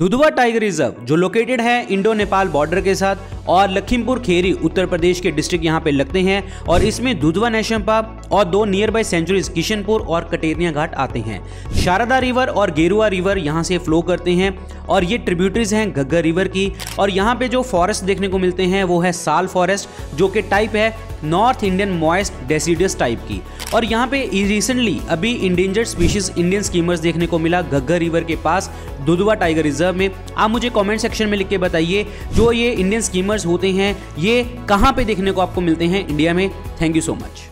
Dudhwa tiger reserve जो located है Indo Nepal border के साथ और लखीमपुर, खेरी, उत्तर प्रदेश के डिस्ट्रिक्ट यहाँ पे लगते हैं। और इसमें दुधवा नेशनल पार्क और दो नियर बाई सेंचुरीज किशनपुर और कटेरिया घाट आते हैं। शारदा रिवर और गेरुआ रिवर यहाँ से फ्लो करते हैं और ये ट्रिब्यूटरीज हैं घग्गर रिवर की। और यहाँ पे जो फॉरेस्ट देखने को मिलते हैं वो है साल फॉरेस्ट जो कि टाइप है north Indian moist deciduous type की। और यहाँ पे रिसेंटली अभी इंडेंजर्ड स्पीशीज इंडियन स्कीमर्स देखने को मिला घग्गर रिवर के पास दुधवा टाइगर रिज़र्व में। आप मुझे कमेंट सेक्शन में लिख के बताइए, जो ये इंडियन स्कीमर्स होते हैं, ये कहाँ पे देखने को आपको मिलते हैं इंडिया में? Thank you so much